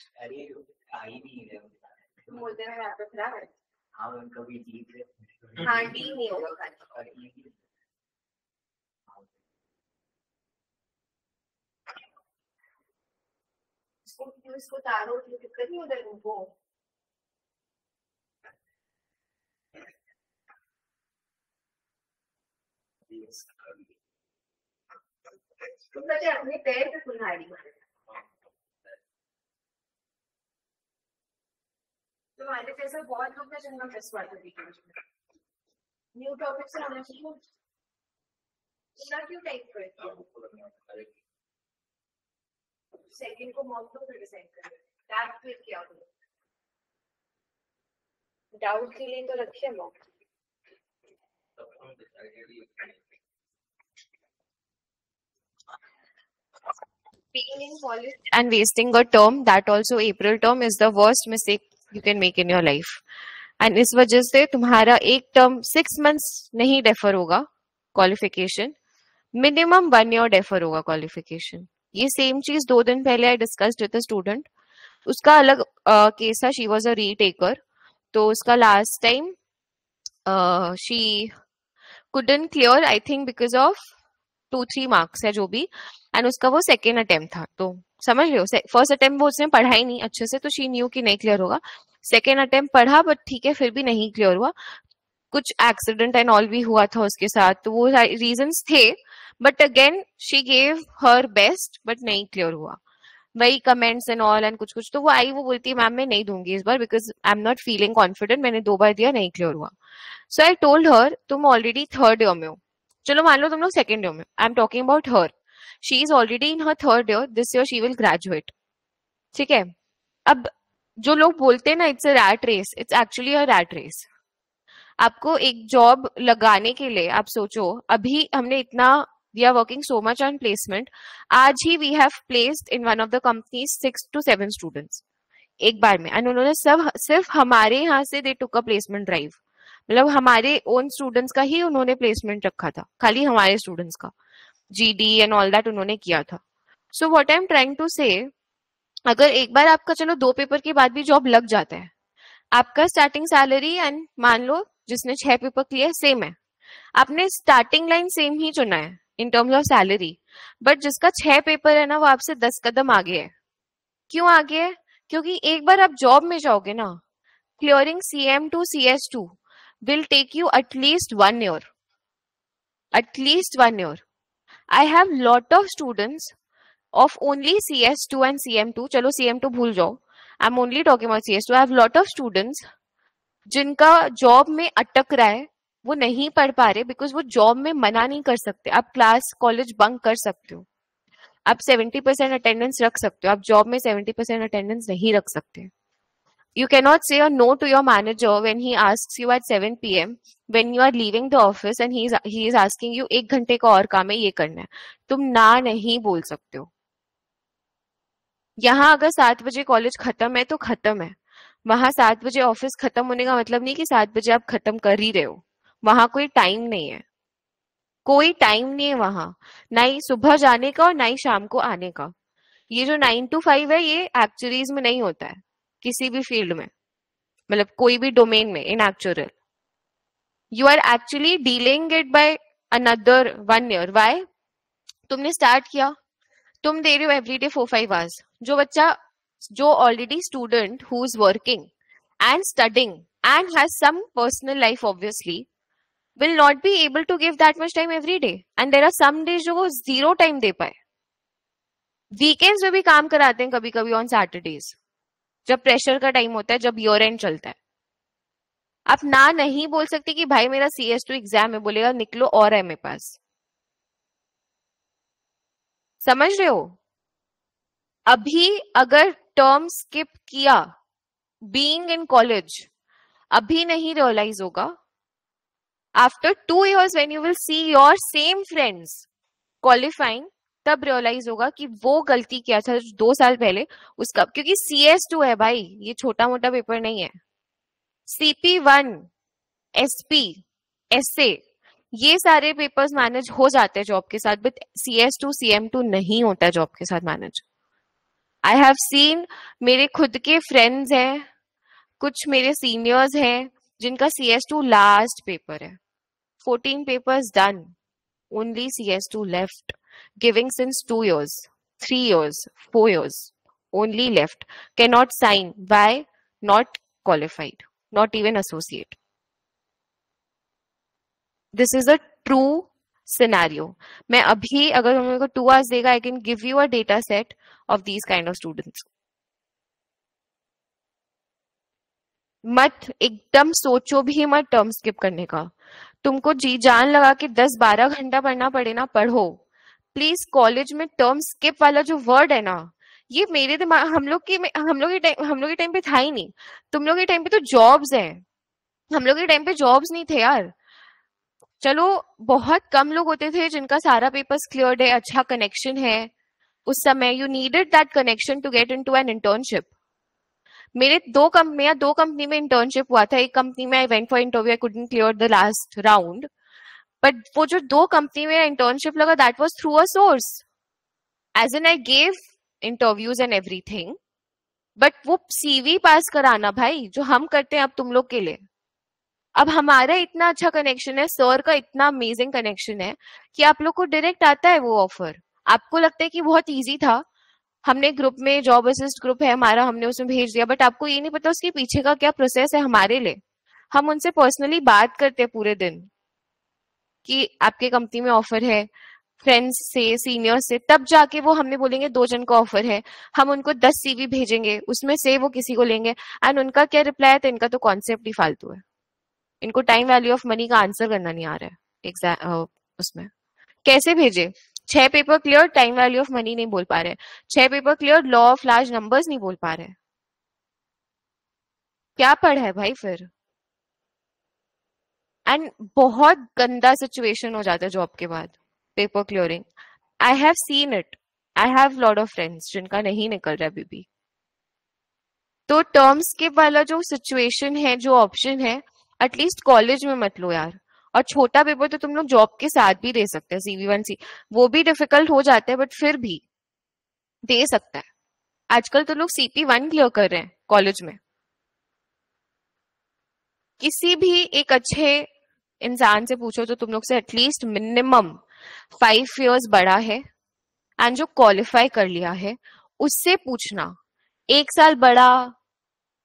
अरे आ ही नहीं बोलते हैं खराब है। हाँ उनका भी जीत है। हाँ डी नहीं होगा खाली। और ये भी इसको इसको तारो की दिक्कत नहीं उधर उनको? तुम बच्चे अपने पैर पे कुल्हाड़ी मारे? तुम्हारे जैसे बहुत लोग हैं जिनका में न्यू टॉपिक से होना चाहिए क्यों टाइप करते हो सेकंड को मॉक दो फिर डिसाइड करें। टैब फिर क्या हो डाउट के लिए तो रखिए mock being in college and wasting a term that also April term is the worst mistake you can make in your life. And इस वजह से तुम्हारा एक टर्म सिक्स मंथ्स नहीं डेफर होगा qualification minimum one year defer होगा क्वालिफिकेशन ये सेम चीज़ दो दिन पहले आई डिस्कस्ड विद स्टूडेंट उसका अलग केस था शी वॉज़ अ रीटेकर तो उसका last time she couldn't clear I think because of two three marks है जो भी. एंड उसका वो सेकेंड अटेम्प्ट था तो समझ रहे हो? फ़र्स्ट अटेम्प्ट वो उसने पढ़ा ही नहीं, अच्छे से तो शी न्यू कि नहीं क्लियर होगा। सेकेंड अटेम्प्ट पढ़ा बट ठीक है, फिर भी नहीं क्लियर हुआ। कुछ एक्सीडेंट एंड ऑल भी हुआ था उसके साथ तो वो रीजन थे but again she gave her best but नहीं क्लियर हुआ। वही कमेंट्स एंड ऑल एंड कुछ कुछ तो वो आई, वो बोलती है मैम मैं नहीं दूँगी इस बार because I am not feeling confident मैंने दो बार दिया, नहीं क्लियर हुआ। सो आई टोल्ड हर तुम ऑलरेडी थर्ड ईयर में हो। चलो मान लो तुम लोग सेकेंड ईयर में I am talking about her she is already in her third year this year she will graduate ठीक है? अब जो लोग बोलते हैं ना it's a rat race it's actually a rat race आपको एक जॉब लगाने के लिए, आप सोचो, अभी हमने इतना we are working so much on placement आज ही we have placed in one of the companies six two seven students एक बार में। एंड उन्होंने सब, सिर्फ़ हमारे यहाँ से दे टुक अ प्लेसमेंट ड्राइव मतलब हमारे ओन स्टूडेंट्स का ही उन्होंने प्लेसमेंट रखा था। खाली हमारे स्टूडेंट्स का। जीडी एंड ऑल दैट उन्होंने किया था। So what I am trying to say अगर एक बार आपका चलो दो पेपर के बाद भी जॉब लग जाता है, आपका स्टार्टिंग सैलरी एंड मान लो जिसने छह पेपर किए सेम है। आपने स्टार्टिंग लाइन सेम ही चुना है in terms of salary but जिसका छह पेपर है ना, वो आपसे दस कदम आगे है। क्यों आगे है? क्योंकि एक बार आप जॉब में जाओगे ना clearing C M two C S two will take you at least one year. At least one year. I have lot of students of only CS2 and CM2. चलो CM2 भूल जाओ. I'm only talking about CS2. I have lot of students जिनका जॉब में अटक रहा है, वो नहीं पढ़ पा रहे बिकॉज़ वो जॉब में मना नहीं कर सकते आप क्लास कॉलेज बंक कर सकते हो आप 70 परसेंट अटेंडेंस रख सकते हो आप जॉब में 70 परसेंट अटेंडेंस नहीं रख सकते you cannot say a no to your manager when he asks you at 7 p.m. when you are leaving the office and he is he is asking you, एक घंटे का और काम है, ये करना है. तुम ना नहीं बोल सकते हो। यहाँ अगर सात बजे कॉलेज खत्म है तो खत्म है। वहाँ सात बजे ऑफ़िस खत्म होने का मतलब नहीं कि सात बजे आप खत्म कर ही रहे हो। वहाँ कोई टाइम नहीं है। कोई टाइम नहीं है वहाँ। ना ही सुबह जाने का और ना ही शाम को आने का। ये जो नाइन टू फाइव है, ये एक्चुअलीज में नहीं होता है। किसी भी फ़ील्ड में मतलब कोई भी डोमेन में in actual you are actually dealing it by another one year why तुमने स्टार्ट किया। तुम दे रहे हो every day four five hours जो बच्चा, जो already student who is working and studying and has some personal life obviously will not be able to give that much time every day. And there are some days जो वो ज़ीरो टाइम दे पाए। वीकेंड्स में भी काम कराते हैं कभी कभी ऑन सैटरडेज जब प्रेशर का टाइम होता है, जब योर एंड चलता है। आप ना नहीं बोल सकते कि भाई मेरा सी एस टू एग्ज़ाम है, बोलेगा निकलो और है मेरे पास। समझ रहे हो? अभी अगर टर्म स्किप किया बीइंग इन कॉलेज अभी नहीं रियलाइज़ होगा। After two years when you will see your same friends qualifying तब रियलाइज़ होगा कि वो गलती किया था दो साल पहले उसका, क्योंकि सी एस टू है भाई, ये छोटा मोटा पेपर नहीं है। CP one S P S A ये सारे पेपर्स मैनेज हो जाते हैं जॉब के साथ but C S two C M two नहीं होता जॉब के साथ मैनेज आई हैव सीन मेरे खुद के फ्रेंड्स हैं, कुछ मेरे सीनियर्स हैं, जिनका C S two last paper है। Fourteen papers done only C S two left giving since two years three years four years, only left, cannot sign why not qualified, not even associate. This is a true scenario. मैं अभी अगर मेरे को टू आवर्स देगा I can give you a data set of these kind of students मत, एकदम सोचो भी मत टर्म स्किप करने का। तुमको जी जान लगा के दस बारह घंटा पढ़ना पड़े ना, पढ़ो। प्लीज़ कॉलेज में टर्म स्किप वाला जो वर्ड है ना, ये मेरे दिमाग, हम लोग की हम लोग हम लोग के टाइम पे था ही नहीं। तुम लोग के टाइम पे तो जॉब्स है। हम लोग के टाइम पे जॉब्स नहीं थे यार। चलो, बहुत कम लोग होते थे जिनका सारा पेपर्स क्लियर है अच्छा कनेक्शन है। उस समय you needed that connection to get into an internship मेरे दो कंपनियाँ दो कंपनी में इंटर्नशिप हुआ था। एक कंपनी में I went for interview I couldn't clear the last round but वो जो दो कंपनी में इंटर्नशिप लगा that was through a source as an I gave interviews and everything but वो सीवी पास कराना भाई, जो हम करते हैं अब तुम लोग के लिए। अब हमारा इतना अच्छा कनेक्शन है सर का इतना अमेजिंग कनेक्शन है, कि आप लोग को डायरेक्ट आता है वो ऑफ़र आपको लगता है कि बहुत इजी था। हमने ग्रुप में जॉब असिस्ट ग्रुप है हमारा, हमने उसमें भेज दिया। बट आपको ये नहीं पता उसके पीछे का क्या प्रोसेस है हमारे लिए। हम उनसे पर्सनली बात करते हैं पूरे दिन। कि आपके कंपनी में ऑफ़र है फ्रेंड्स से सीनियर से, तब जाके वो हमने बोलेंगे दो जन का ऑफ़र है। हम उनको दस सीवी भेजेंगे, उसमें से वो किसी को लेंगे। एंड उनका क्या रिप्लाई है तो इनका तो कॉन्सेप्ट ही फालतू है। इनको टाइम वैल्यू ऑफ़ मनी का आंसर करना नहीं आ रहा है एग्ज़ाम उसमें। कैसे भेजे? छह paper clear time value of money नहीं बोल पा रहे। छह paper clear law of large numbers नहीं बोल पा रहे। क्या पढ़ा है भाई फिर? एंड बहुत गंदा सिचुएशन हो जाता है जॉब के बाद paper clearing I have seen it I have lot of friends जिनका नहीं निकल रहा अभी भी. तो टर्म्स के वाला जो सिचुएशन है, जो ऑप्शन है एटलीस्ट कॉलेज में मत लो यार. और छोटा पेपर तो तुम लोग जॉब के साथ भी दे सकते हैं सीवी वन सी वो भी डिफ़िकल्ट हो जाता है बट फिर भी दे सकता है. आजकल तो लोग सीपी वन क्लियर कर रहे हैं कॉलेज में. किसी भी एक अच्छे इंसान से पूछो तो तुम लोग से एटलीस्ट मिनिमम फाइव इयर्स बड़ा है एंड जो क्वालिफाई कर लिया है, उससे पूछना। एक साल बड़ा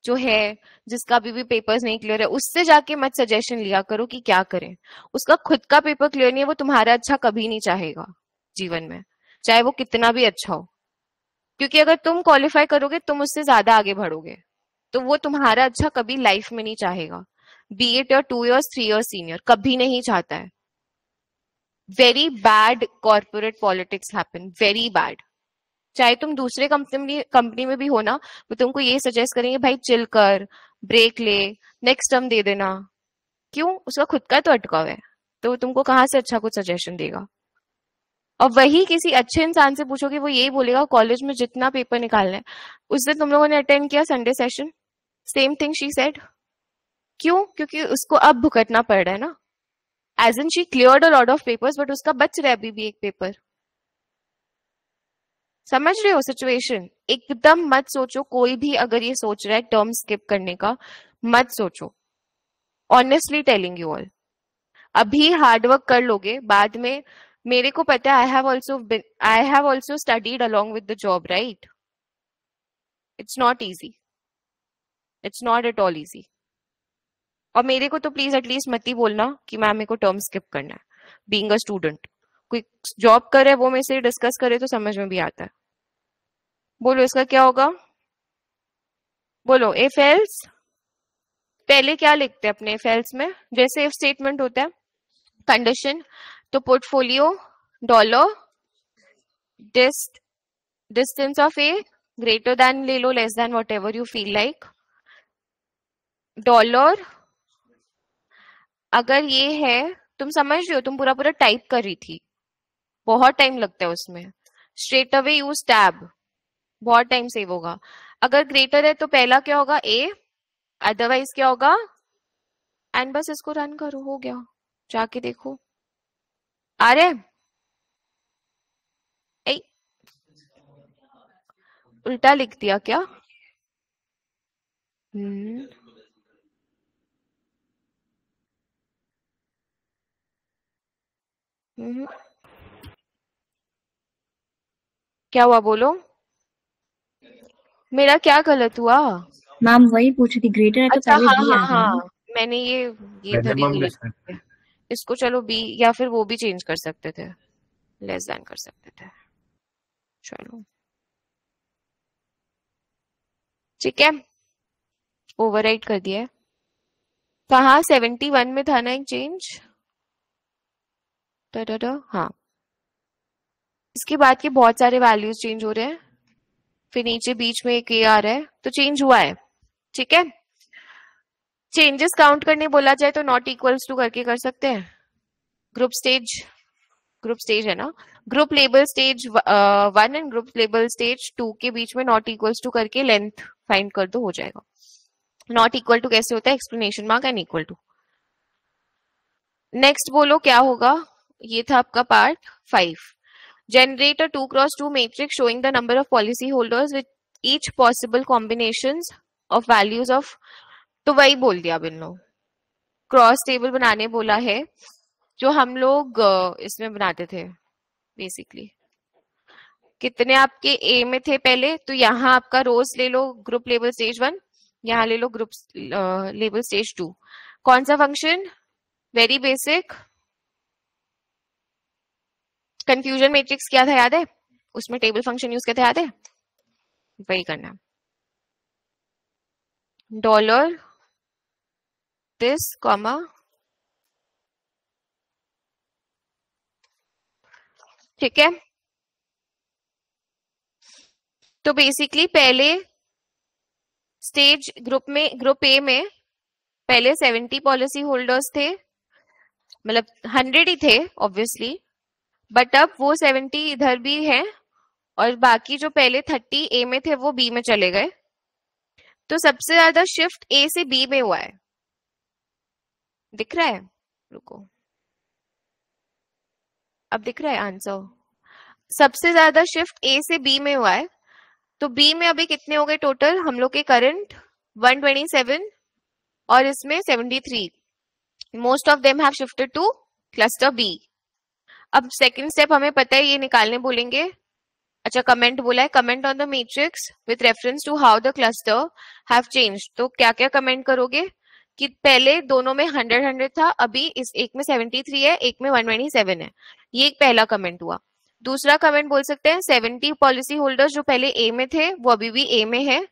जो है, जिसका अभी भी पेपर्स नहीं क्लियर है, उससे जाके मत सजेशन लिया करो कि क्या करें। उसका खुद का पेपर क्लियर नहीं है, वो तुम्हारा अच्छा कभी नहीं चाहेगा जीवन में, चाहे वो कितना भी अच्छा हो। क्योंकि अगर तुम क्वालिफाई करोगे, तुम उससे ज़्यादा आगे बढ़ोगे तो वो तुम्हारा अच्छा कभी लाइफ में नहीं चाहेगा। Be it your two years three years senior कभी नहीं चाहता है। Very bad corporate politics happen very bad चाहे तुम दूसरे कंपनी कंपनी में भी हो ना, वो तुमको ये सजेस्ट करेंगे, भाई चिल कर ब्रेक ले नेक्स्ट टर्म दे देना। क्यों? उसका खुद का तो अटकाव है। तो तुमको कहाँ से अच्छा कुछ सजेशन देगा? और वही किसी अच्छे इंसान से पूछोगे, वो यही बोलेगा, कॉलेज में जितना पेपर निकालना है। उस दिन तुम लोगों ने अटेंड किया Sunday session same thing she said क्यों? क्योंकि उसको अब भुगतना पड़ रहा है ना। As an she clear a lot of papers but उसका बच रहा है अभी भी एक पेपर समझ रहे हो सिचुएशन एकदम मत सोचो, कोई भी अगर ये सोच रहा है टर्म स्किप करने का, मत सोचो। ऑनेस्टली टेलिंग यू ऑल अभी हार्डवर्क कर लोगे, बाद में मेरे को पता है I have also I have also studied along with the job right it's not easy it's not at all easy और मेरे को तो प्लीज़ एटलीस्ट मत ही बोलना कि मैम मेरे को टर्म स्किप करना है। बींग अ स्टूडेंट कोई जॉब करे, वो मेरे से डिस्कस करे तो समझ में भी आता है। बोलो, इसका क्या होगा? बोलो इफ़ एल्स पहले क्या लिखते हैं अपने एल्स में? जैसे इफ़ स्टेटमेंट होता है कंडीशन तो portfolio dollar dist distance of A greater than ले लो less than whatever you feel like dollar अगर ये है तुम समझ रहे हो तुम पूरा पूरा टाइप कर रही थी। बहुत टाइम लगता है उसमें। स्ट्रेट अवे यूज़ टैब बहुत टाइम सेव होगा। अगर ग्रेटर है तो पहला क्या होगा? ए अदरवाइज़ क्या होगा? एंड बस इसको रन करो हो गया। जाके देखो। आ रहे ए, उल्टा लिख दिया क्या? हम्म। क्या हुआ बोलो? मेरा क्या गलत हुआ? मैम वही पूछ रही थी ग्रेटर है तो अच्छा पहले हाँ हाँ हाँ मैंने ये ये धरी इसको चलो बी या फिर वो भी चेंज कर सकते थे। लेस देन कर सकते थे। चलो। ठीक है। ओवरराइट कर दिया है। कहाँ? सेवेंटी वन में था ना एक चेंज हाँ। इसके बाद के बहुत सारे वैल्यूज़ चेंज हो रहे हैं। फिर नीचे बीच में एक ए आ रहा है तो चेंज हुआ है, ठीक है? चेंजेस काउंट करने बोला जाए तो नॉट इक्वल्स टू करके कर सकते हैं। ग्रुप स्टेज ग्रुप स्टेज है ना? Group label stage one and group label stage two के बीच में नॉट इक्वल्स टू करके लेंथ फाइंड कर दो, हो जाएगा। नॉट इक्वल टू कैसे होता है? Explanation mark and equal to next बोलो, क्या होगा? ये था आपका part five generate a 2 cross 2 matrix showing the number of policy holders with each possible combinations of values of तो वही बोल दिया अब इन लोग। क्रॉस टेबल बनाने बोला है, जो हम लोग इसमें बनाते थे बेसिकली कितने आपके ए में थे पहले? तो यहाँ आपका रोज ले लो ग्रुप लेवल स्टेज वन यहाँ ले लो ग्रुप लेवल स्टेज टू कौन सा function very basic confusion matrix क्या था, याद है? उसमें टेबल फ़ंक्शन यूज़ था, याद है? वही करना। डॉलर दिस कॉमा ठीक है? तो बेसिकली पहले स्टेज ग्रुप में ग्रुप ए में पहले सेवेंटी पॉलिसी होल्डर्स थे। मतलब हंड्रेड ही थे ऑब्वियसली बट अब वो सेवेंटी इधर भी है और बाकी जो पहले थर्टी ए में थे, वो बी में चले गए। तो सबसे ज़्यादा शिफ्ट ए से बी में हुआ है। दिख रहा है? रुको। अब दिख रहा है आंसर सबसे ज़्यादा शिफ्ट ए से बी में हुआ है। तो बी में अभी कितने हो गए टोटल हम लोग के करंट 127 और इसमें 73 most of them have shifted to cluster B अब सेकेंड स्टेप हमें पता है ये निकालने बोलेंगे। अच्छा कमेंट बोला है। Comment on the matrix with reference to how the cluster have change तो क्या क्या कमेंट करोगे? कि पहले दोनों में हंड्रेड हंड्रेड था, अभी इस एक में सेवेंटी थ्री है, एक में वन ट्वेंटी सेवन है। ये एक पहला कमेंट हुआ। दूसरा कमेंट बोल सकते हैं सेवेंटी पॉलिसी होल्डर्स जो पहले ए में थे, वो अभी भी ए में है।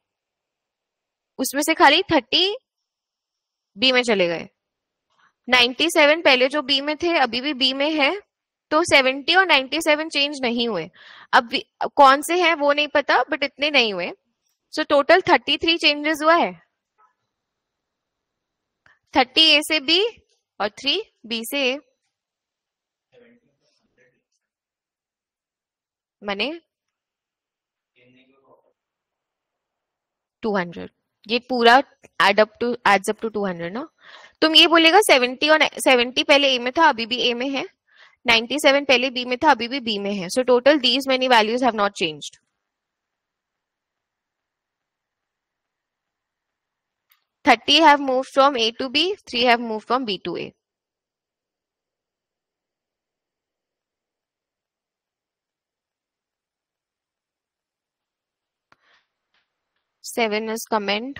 उसमें से खाली थर्टी बी में चले गए। नाइन्टी सेवन पहले जो बी में थे, अभी भी बी में है। तो 70 और 97 चेंज नहीं हुए। अब कौन से हैं वो नहीं पता बट इतने नहीं हुए। सो टोटल 33 चेंजेस हुआ है। 30 ए से बी और 3 बी से ए मने? 200 ये पूरा add up to adds up to 200 ना? तुम ये बोलेगा 70 और 70 पहले ए में था, अभी भी ए में है। 97 पहले बी में था, अभी भी बी में है। So total these many values have not changed thirty have move from A to B three have move from B to A seven is comment.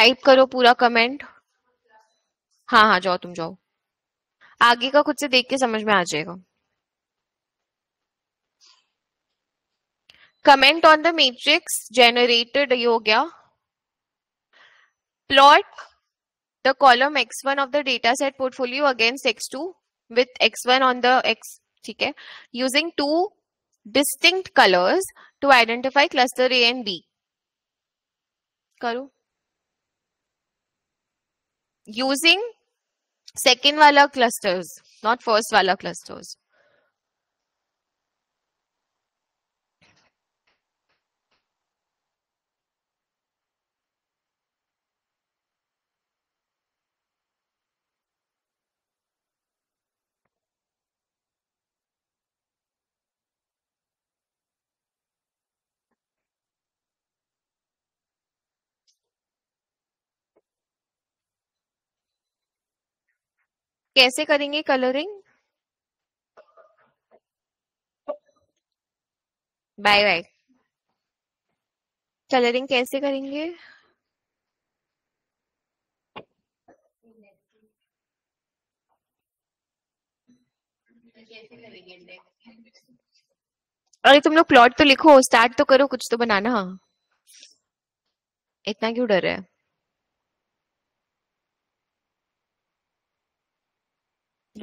Type करो पूरा कमेंट हाँ हाँ जाओ, तुम जाओ. आगे का खुद से देख के समझ में आ जाएगा. Comment on the matrix generated ये हो गया. Plot the column X one of the data set portfolio against X two with X one on the X ठीक है? Using two distinct colours to identify cluster A and B करो. using second wala clusters, not first wala clusters. कैसे करेंगे कलरिंग बाय बाय कलरिंग कैसे करेंगे? अरे तुम लोग प्लॉट तो लिखो स्टार्ट तो करो, कुछ तो बनाना। इतना क्यों डर है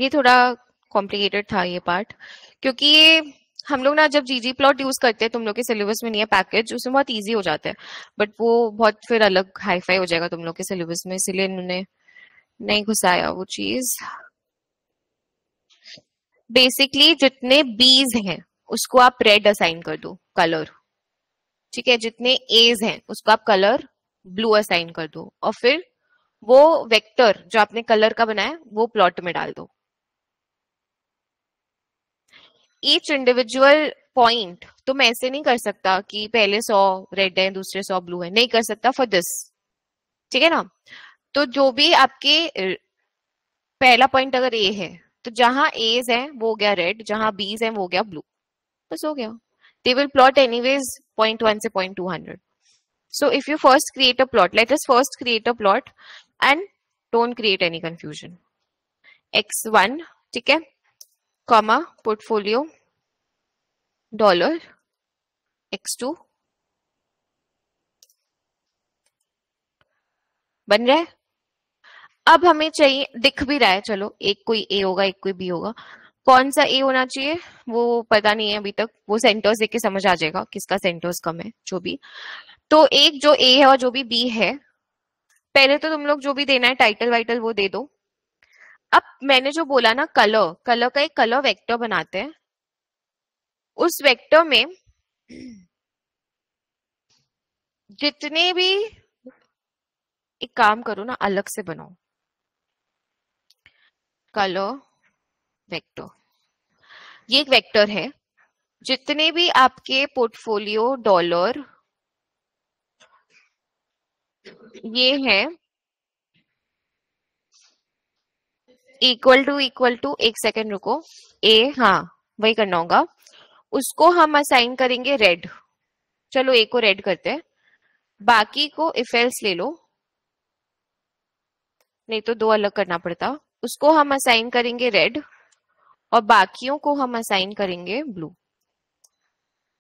ये थोड़ा कॉम्प्लिकेटेड था ये पार्ट क्योंकि ये हम लोग ना जब जी जी प्लॉट यूज़ करते हैं, तुम लोग के सिलेबस में नहीं है पैकेज उसमें बहुत इजी हो जाता है। बट वो बहुत फिर अलग हाई फाई हो जाएगा तुम लोग के सिलेबस में, इसीलिए इन्होंने नहीं घुसाया वो चीज़। बेसिकली जितने बीज हैं, उसको आप रेड असाइन कर दो कलर ठीक है? जितने एज हैं, उसको आप कलर ब्लू असाइन कर दो। और फिर वो वेक्टर जो आपने कलर का बनाया, वो प्लॉट में डाल दो। ईच इंडिविजुअल पॉइंट तो मैं ऐसे नहीं कर सकता कि पहले सौ रेड है, दूसरे सौ ब्लू है। नहीं कर सकता फॉर दिस ठीक है ना? तो जो भी आपके पहला पॉइंट अगर ए है तो जहाँ एज है, वो गया रेड जहाँ बीज है, वो गया ब्लू बस हो गया। They will plot anyways point one से point two hundred so, if you first create a plot, let us first create a plot and don't create any confusion x1 ठीक है? comma, portfolio dollar x2 बन रहा है? अब हमें चाहिए, दिख भी रहा है, चलो, एक कोई ए होगा, एक कोई बी होगा। कौन सा ए होना चाहिए? वो पता नहीं है अभी तक। वो सेंटर्स देख के समझ आ जाएगा किसका सेंटर्स कम है, जो भी। तो एक जो ए है और जो भी बी है, पहले तो तुम लोग जो भी देना है टाइटल वाइटल वो दे दो। अब मैंने जो बोला ना कलर कलर का एक कलर वेक्टर बनाते हैं। उस वेक्टर में जितने भी एक काम करो ना, अलग से बनाओ। कलो वेक्टर ये एक वेक्टर है। जितने भी आपके पोर्टफोलियो डॉलर ये है। इक्वल टू इक्वल टू एक सेकेंड रुको। ए हाँ वही करना होगा। उसको हम असाइन करेंगे रेड चलो ए को रेड करते हैं। बाकी को इफेल्स ले लो। नहीं तो दो अलग करना पड़ता। उसको हम असाइन करेंगे रेड और बाकियों को हम असाइन करेंगे ब्लू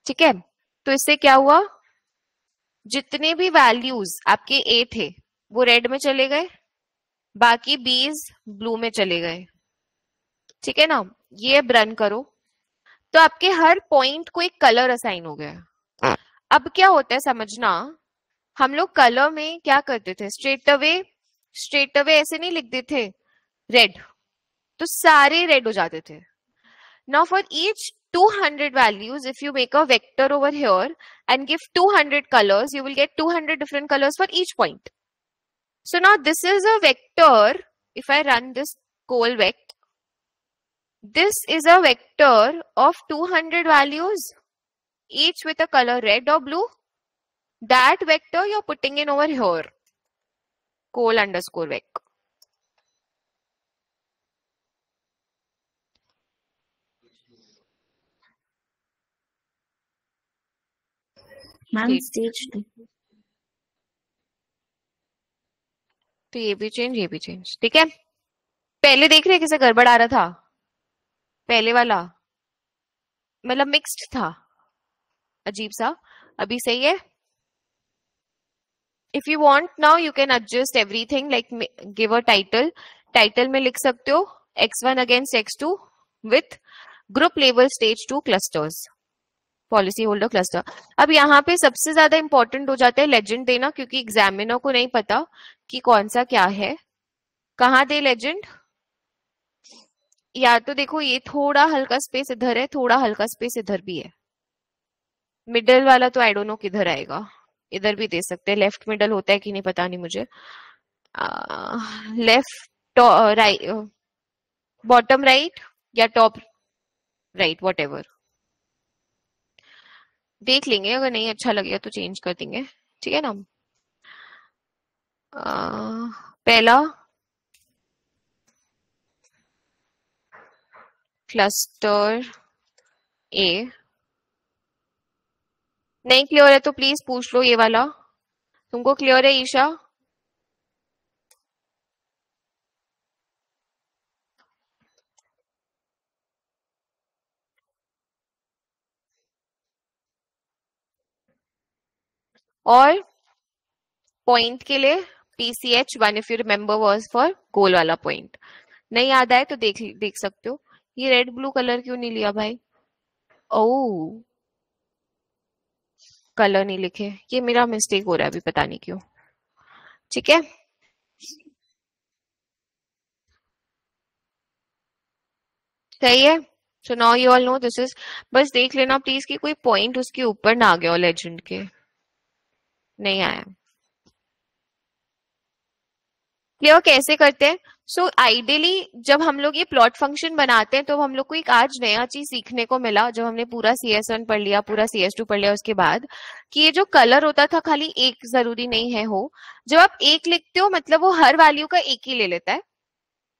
ठीक है? तो इससे क्या हुआ? जितने भी वैल्यूज़ आपके ए थे, वो रेड में चले गए। बाकी बीज ब्लू में चले गए। ठीक है ना? ये अब रन करो। तो आपके हर पॉइंट को एक कलर असाइन हो गया। हाँ। अब क्या होता है समझना हम लोग कलर में क्या करते थे? स्ट्रेट अवे स्ट्रेट अवे ऐसे नहीं लिखते थे रेड तो सारे रेड हो जाते थे। Now for each 200 values if you make a vector over here and give 200 colours you will get 200 different colours for each point so now this is a vector if I run this col vec this is a vector of 200 values each with a color red or blue that vector you're putting in over here col underscore vec ma'am stage two तो ये भी चेंज ये भी चेंज ठीक है पहले देख रहे किसे गड़बड़ आ रहा था पहले वाला। मतलब मिक्स्ड था। अजीब सा। अभी सही है? If you want now you can adjust everything like give a title title में लिख सकते हो X one against X two with group level stage two clusters policy holder cluster अब यहाँ पे सबसे ज़्यादा इंपॉर्टेंट हो जाता है लेजेंड देना, क्योंकि एग्जामिनर को नहीं पता कि कौन सा क्या है। कहाँ दे लेजेंड या तो देखो ये थोड़ा हल्का स्पेस इधर है थोड़ा हल्का स्पेस इधर भी है। मिडल वाला तो आई डोंट नो किधर आएगा। इधर भी दे सकते हैं। लेफ़्ट मिडल होता है कि नहीं पता नहीं मुझे। लेफ़्ट राइट बॉटम राइट या टॉप राइट वॉट देख लेंगे अगर नहीं अच्छा लगेगा तो चेंज कर देंगे। ठीक है ना? आ, पहला क्लस्टर ए नहीं क्लियर है तो प्लीज़ पूछ लो ये वाला। तुमको क्लियर है ईशा? और पॉइंट के लिए PCH one if you remember verse for goal वाला पॉइंट नहीं याद आए तो देख देख सकते हो। ये रेड ब्लू कलर क्यों नहीं लिया भाई? ओ कलर नहीं लिखे। ये मेरा मिस्टेक हो रहा है अभी, पता नहीं क्यों। ठीक है? सही है? So now you all know this is बस देख लेना प्लीज़ कि कोई पॉइंट उसके ऊपर ना आ गया लेजेंड के। नहीं आया। क्लियर कैसे करते हैं? सो so, आइडियली जब हम लोग ये प्लॉट फ़ंक्शन बनाते हैं तो हम लोग को एक आज नया चीज़ सीखने को मिला जब हमने पूरा सी एस वन पढ़ लिया पूरा सी एस टू पढ़ लिया उसके बाद कि ये जो कलर होता था खाली एक ज़रूरी नहीं है हो। जब आप एक लिखते हो मतलब वो हर वैल्यू का एक ही ले लेता है।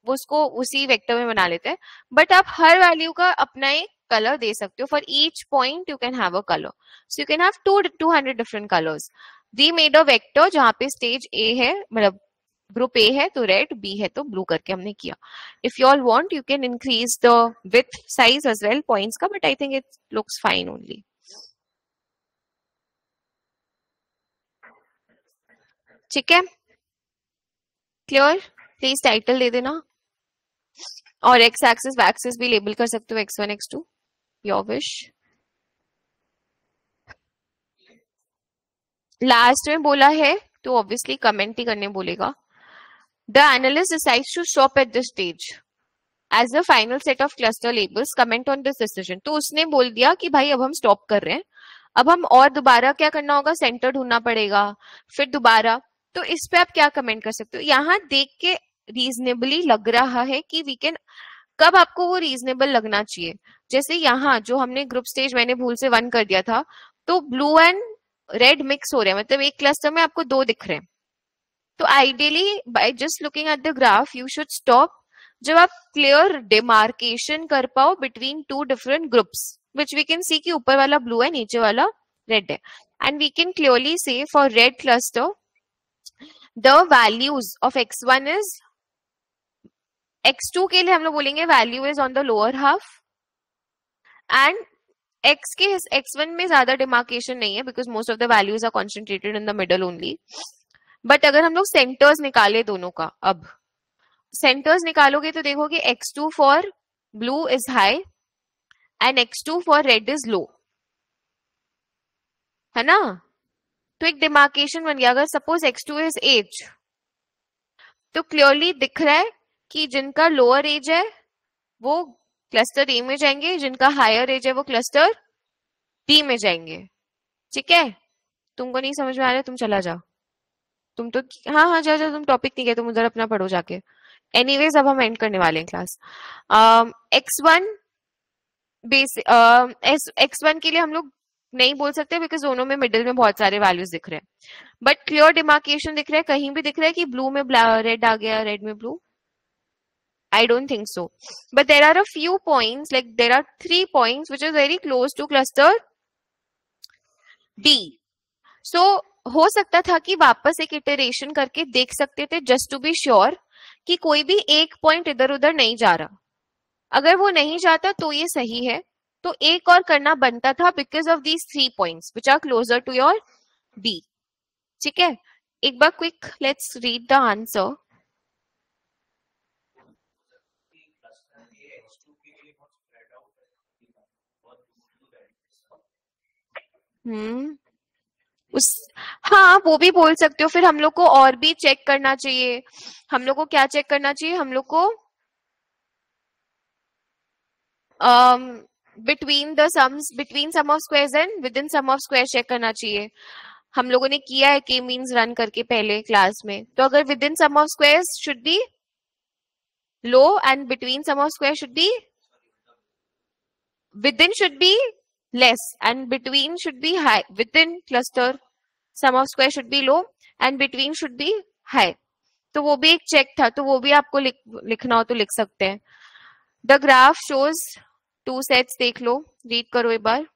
वो उसको उसी वेक्टर में बना लेते हैं। बट आप हर वैल्यू का अपना एक कलर दे सकते हो। For each point you can have a colour so you can have two two hundred different colours we made a vector जहाँ पे स्टेज ए है मतलब ग्रुप ए है तो रेड बी है तो ब्लू करके हमने किया। If you all want you can increase the width size as well points का but I think it looks fine only ठीक है? क्लियर प्लीज़ टाइटल दे देना। और एक्स एक्सिस वैक्सिस भी लेबल कर सकते हो X one X two your wish last में बोला है तो ऑब्वियसली कमेंट ही करने बोलेगा। The analyst decides to stop at this stage as the final set of cluster labels comment on this decision तो उसने बोल दिया कि भाई, अब हम स्टॉप कर रहे हैं। अब हम और दोबारा क्या करना होगा? सेंटर ढूंढना पड़ेगा। फिर दोबारा तो इस पे आप क्या कमेंट कर सकते हो? यहाँ देख के रीजनेबली लग रहा है कि वी कैन कब आपको वो रीजनेबल लगना चाहिए? जैसे यहाँ, जो हमने ग्रुप स्टेज मैंने भूल से वन कर दिया था तो ब्लू एंड रेड मिक्स हो रहे हैं। मतलब एक क्लस्टर में आपको दो दिख रहे हैं। तो ideally by just looking at the graph you should stop जब आप क्लियर डिमार्केशन कर पाओ between two different groups which we can see कि ऊपर वाला ब्लू है, नीचे वाला रेड है। And we can clearly see for red cluster the values of X one is X two के लिए हम लोग बोलेंगे value is on the lower half and X के एक्स वन में ज़्यादा डिमार्केशन नहीं है because most of the values are concentrated in the middle only but अगर हम लोग सेंटर्स निकाले दोनों का, अब। सेंटर्स निकालोगे तो देखोगे X two for blue is high and X two for red is low है ना? तो एक डिमार्केशन बन गया। अगर suppose X two is as तो क्लियरली दिख रहा है कि जिनका लोअर एज है, वो क्लस्टर ए में जाएँगे, जिनका हायर एज है, वो क्लस्टर बी में जाएँगे। ठीक है? तुमको नहीं समझ में आ रहा तुम चला जाओ। तुम तो हाँ हाँ जा जा तुम टॉपिक नहीं गए तुम उधर अपना पढ़ो जाके एनीवेज अब हम एंड करने वाले हैं class X one base X one के लिए हम लोग नहीं बोल सकते बिकॉज़ दोनों में मिडिल में बहुत सारे वैल्यूज़ दिख रहे हैं बट क्लियर डिमार्केशन दिख रहा है कहीं भी दिख रहा है कि ब्लू में रेड आ गया रेड में blue I don't think so. But there are a few points, like there are three points which is very close to cluster D. So हो सकता था कि वापस एक इटरेशन करके देख सकते थे जस्ट टू बी श्योर कि कोई भी एक पॉइंट इधर उधर नहीं जा रहा। अगर वो नहीं जाता तो ये सही है। तो एक और करना बनता था because of these three points which are closer to your B ठीक है? एक बार quick let's read the answer hmm. उस हाँ वो भी बोल सकते हो। फिर हम लोग को और भी चेक करना चाहिए। हम लोग को क्या चेक करना चाहिए? हम लोग को between the sums between sum of squares and within sum of square check करना चाहिए। हम लोगों ने किया है के मीन्स रन करके पहले क्लास में। तो अगर within sum of squares should be low and between sum of square should be within should be less and between should be high within cluster sum of square should be low and between should be high तो वो भी एक चेक था तो वो भी आपको लिख, लिखना हो तो लिख सकते हैं। The graph shows two sets देख लो रीड करो एक बार।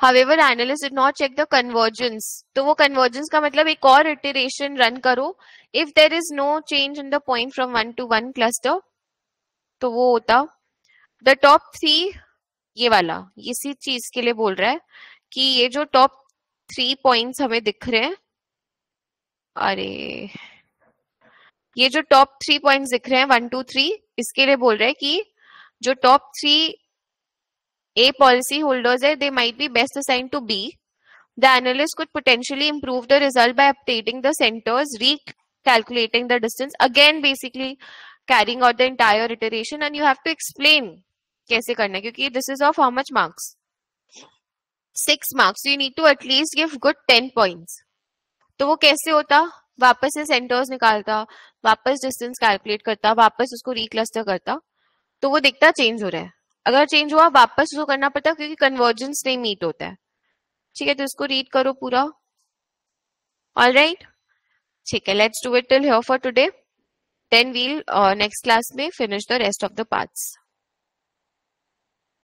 However, analyst did not check the convergence. तो वो कन्वर्जेंस का मतलब एक और iteration रन करो। If there is no change in the point from one to one cluster तो वो होता। द टॉप थ्री ये वाला इसी चीज़ के लिए बोल रहा है कि ये जो टॉप थ्री पॉइंट हमें दिख रहे हैं। अरे, ये जो टॉप थ्री पॉइंट दिख रहे हैं वन टू थ्री इसके लिए बोल रहे हैं कि जो top three A policy holders है they might be best assign to B the analyst could potentially improve the result by updating the centres recalculating the distance again basically carrying out the entire iteration and you have to explain कैसे करना क्योंकि this is of how much marks six marks you need to at least give good ten points तो वो कैसे होता? वापस से सेंटर्स निकालता, वापस डिस्टेंस कैलकुलेट करता, वापस उसको रिक्लस्टर करता। तो वो दिखता चेंज हो रहा है। अगर चेंज हुआ, वापस उसको करना पड़ता क्योंकि कन्वर्जेंस नहीं मीट होता है। ठीक है तो इसको रीड करो पूरा। ऑल राइट ठीक है let's do it till here for today then we'll next class में finish the rest of the parts